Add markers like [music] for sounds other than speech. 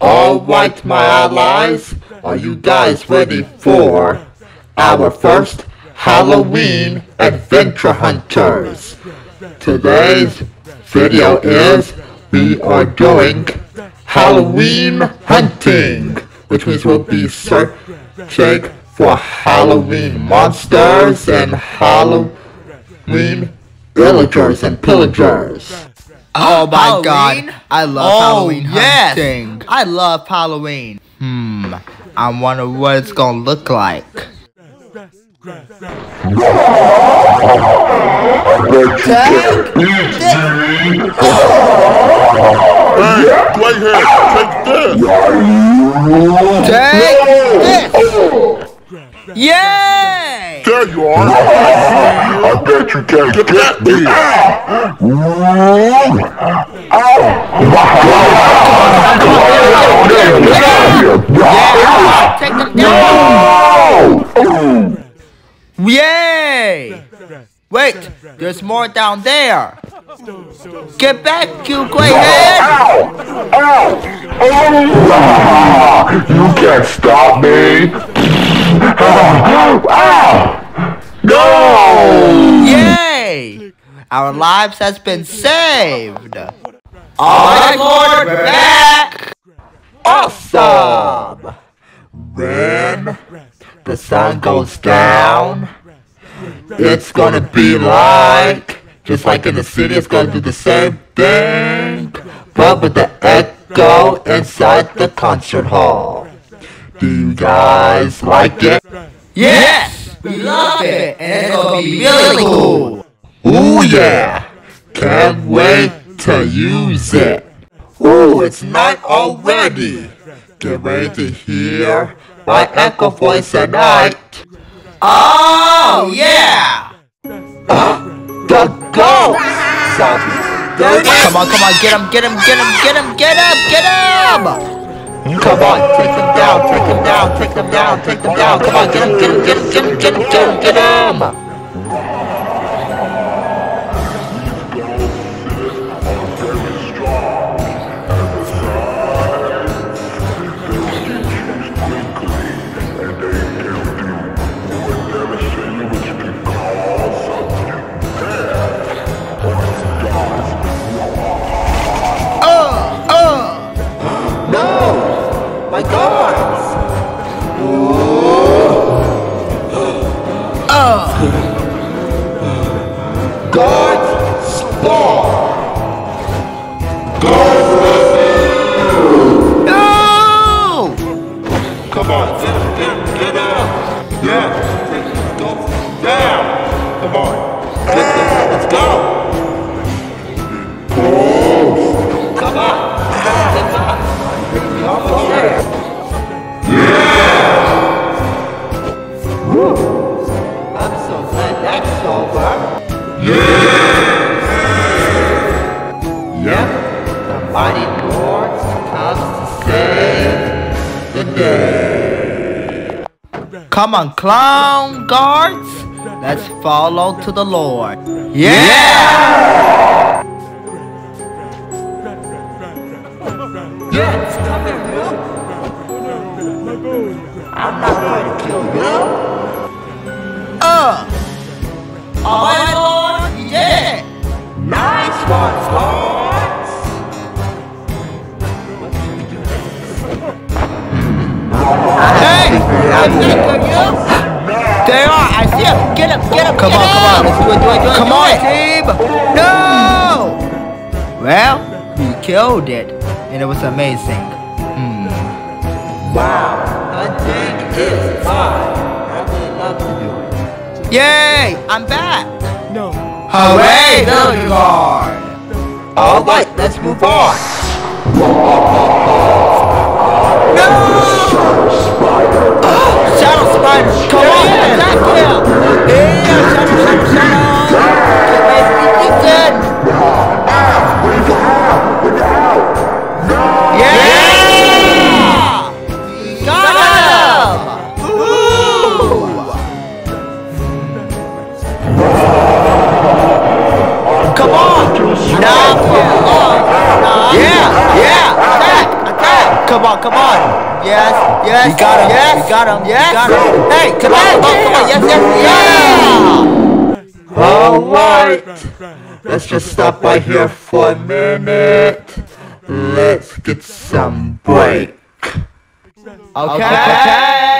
Alright, my allies, are you guys ready for our first Halloween Adventure Hunters? Today's video is we are doing Halloween hunting, which means we'll be searching for Halloween monsters and Halloween villagers and pillagers. Oh my Halloween? god, I love Oh, Halloween yes. hunting. I love Halloween. Hmm, I wonder what it's gonna look like. Hey, Greyhead, take this! Take this! Yay! There you are! I bet you can't get, that me! Take them down! Yay! Wait, there's more down there. Get back, you greyhead! You can't stop me! [laughs] No! Yay! Our lives has been saved. Alright, Lord, we're back. Awesome! When the sun goes down, it's gonna be like, just like in the city, it's gonna do the same thing, but with the echo inside the concert hall. Do you guys like it? Yes, we love it, and it's gonna be really cool. Ooh yeah! Can't wait to use it! Ooh, it's night already! Get ready to hear my echo voice at night! Oh yeah! The ghost! Come on, come on, get him, get him, get him, get him, get him, get him! Come on, take them down, take them down, take them down, take them down. Come on, get him, get him, get him, get him, get him, get him, get him. No! Guards, spawn! No! Come on, get get get him! Yeah, Yep, the mighty Lord comes to save the day. Come on, clown guards. Let's follow to the Lord. Yeah! Yes, come here, you. I'm not going to kill you. Uh! Alright, Lord, They are! I see him! Get him! Get him! Come on, come on! Let's do it, do it, do it! Come on, team! No! Well, we killed it, and it was amazing. Hmm. Wow, hunting is fun. I really love to do it. Yay! I'm back! No. Hooray, Village Guard! All right, let's move on. Shadow him! Ooh! Come on! Knock him off! Yeah! Come on, come on. Yes, yes. You got him. Yes. You got him. Yes. You got him. Hey, come on, come on, come on. Yes, yes, yeah. Alright, let's just stop right here for a minute. Let's get some break. Okay. okay.